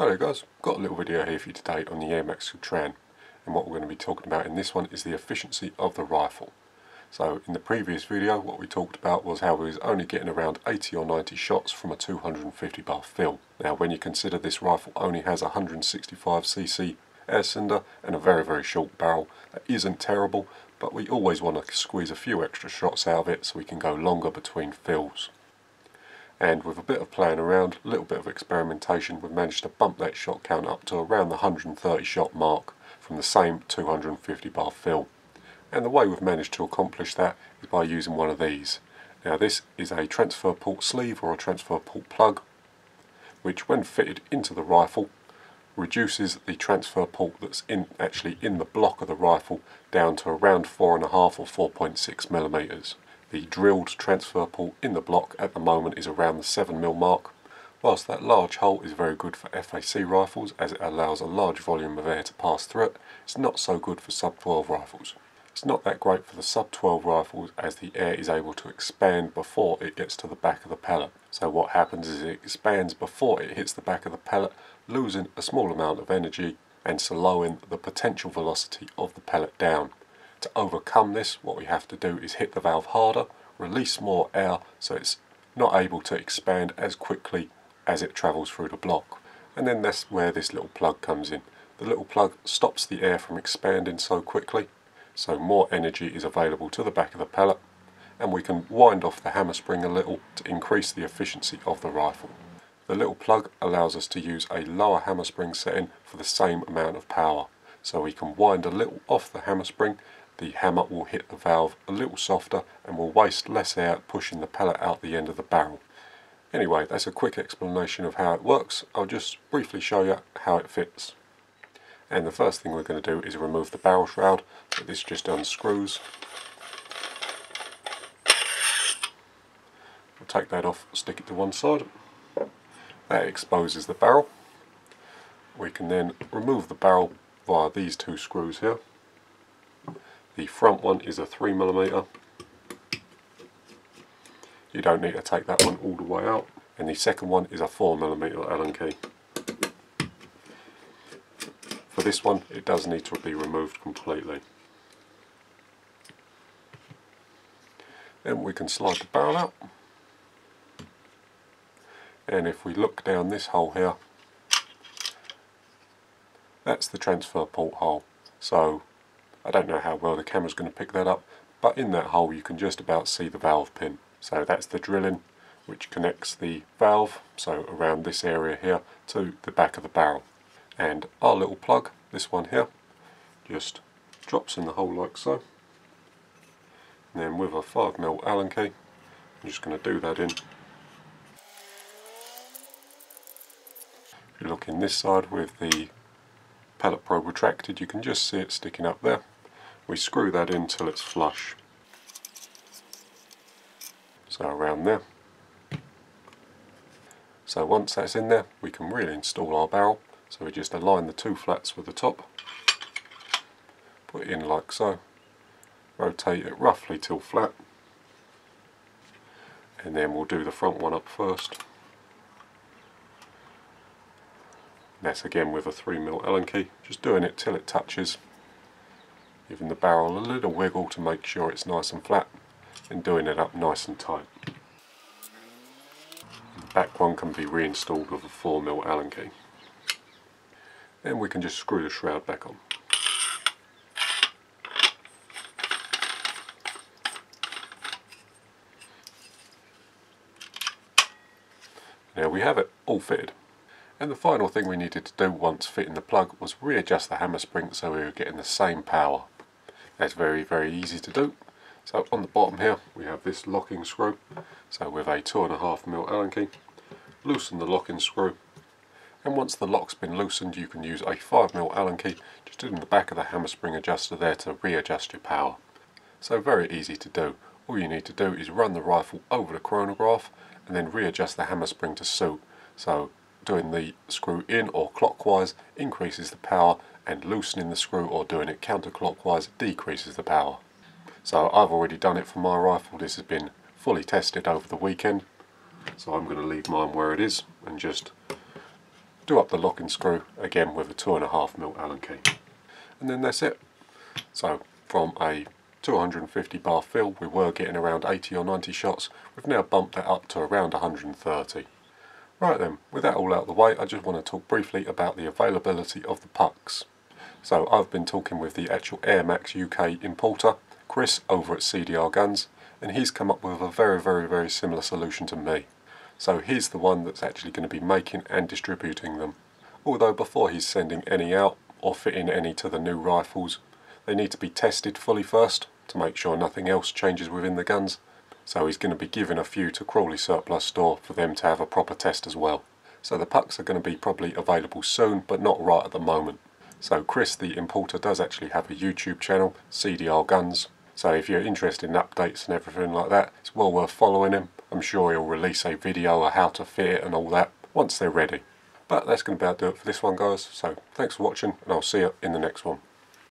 Hello guys, got a little video here for you today on the Airmaks Katran and what we're going to be talking about in this one is the efficiency of the rifle. So in the previous video what we talked about was how we was only getting around 80 or 90 shots from a 250 bar film. Now when you consider this rifle only has 165cc air cylinder and a very very short barrel, that isn't terrible but we always want to squeeze a few extra shots out of it so we can go longer between fills and with a bit of playing around, a little bit of experimentation, we've managed to bump that shot count up to around the 130 shot mark from the same 250 bar film. And the way we've managed to accomplish that is by using one of these. Now this is a transfer port sleeve or a transfer port plug, which when fitted into the rifle reduces the transfer port that's in actually in the block of the rifle down to around 4.5 or 4.6 millimeters. The drilled transfer port in the block at the moment is around the 7mm mark. Whilst that large hole is very good for FAC rifles as it allows a large volume of air to pass through it, it's not so good for sub 12 rifles. It's not that great for the sub 12 rifles as the air is able to expand before it gets to the back of the pellet. So what happens is it expands before it hits the back of the pellet, losing a small amount of energy and slowing the potential velocity of the pellet down. To overcome this, what we have to do is hit the valve harder, release more air so it's not able to expand as quickly as it travels through the block. And then that's where this little plug comes in. The little plug stops the air from expanding so quickly, so more energy is available to the back of the pellet, and we can wind off the hammer spring a little to increase the efficiency of the rifle. The little plug allows us to use a lower hammer spring setting for the same amount of power. So we can wind a little off the hammer spring the hammer will hit the valve a little softer and will waste less air pushing the pellet out the end of the barrel. Anyway, that's a quick explanation of how it works. I'll just briefly show you how it fits. And the first thing we're going to do is remove the barrel shroud. So this just unscrews. We'll take that off, stick it to one side. That exposes the barrel. We can then remove the barrel via these two screws here. The front one is a 3mm. You don't need to take that one all the way out. And the second one is a 4mm Allen key. For this one it does need to be removed completely. Then we can slide the barrel out. And if we look down this hole here, that's the transfer port hole. So I don't know how well the camera's going to pick that up, but in that hole you can just about see the valve pin. So that's the drilling which connects the valve, so around this area here, to the back of the barrel. And our little plug, this one here, just drops in the hole like so. And then with a 5mm Allen key, I'm just going to do that in. If you look in this side with the pellet probe retracted, you can just see it sticking up there. We screw that in till it's flush. So around there. So once that's in there, we can really install our barrel. So we just align the two flats with the top, put it in like so, rotate it roughly till flat, and then we'll do the front one up first. That's again with a 3mm Allen key, just doing it till it touches, giving the barrel a little wiggle to make sure it's nice and flat, and doing it up nice and tight. The back one can be reinstalled with a 4mm Allen key. Then we can just screw the shroud back on. Now we have it all fitted. And the final thing we needed to do once fitting the plug was readjust the hammer spring so we were getting the same power. That's very very easy to do. So on the bottom here we have this locking screw. So with a 2.5mm Allen key, loosen the locking screw. And once the lock's been loosened you can use a 5mm Allen key just in the back of the hammer spring adjuster there to readjust your power. So very easy to do. All you need to do is run the rifle over the chronograph and then readjust the hammer spring to suit. So doing the screw in or clockwise increases the power and loosening the screw or doing it counterclockwise decreases the power. So I've already done it for my rifle, this has been fully tested over the weekend so I'm going to leave mine where it is and just do up the locking screw again with a 2.5mm Allen key. And then that's it. So from a 250 bar fill we were getting around 80 or 90 shots. We've now bumped that up to around 130. Right then, with that all out of the way, I just want to talk briefly about the availability of the pucks. So I've been talking with the actual Airmaks UK importer, Chris over at CDR Guns, and he's come up with a very, very, very similar solution to me. So he's the one that's actually going to be making and distributing them. Although before he's sending any out or fitting any to the new rifles, they need to be tested fully first to make sure nothing else changes within the guns so he's going to be giving a few to Crawley Surplus Store for them to have a proper test as well. So the pucks are going to be probably available soon, but not right at the moment. So Chris, the importer, does actually have a YouTube channel, CDR Guns. So if you're interested in updates and everything like that, it's well worth following him. I'm sure he'll release a video of how to fit it and all that once they're ready. But that's going to be about do it for this one guys, so thanks for watching and I'll see you in the next one.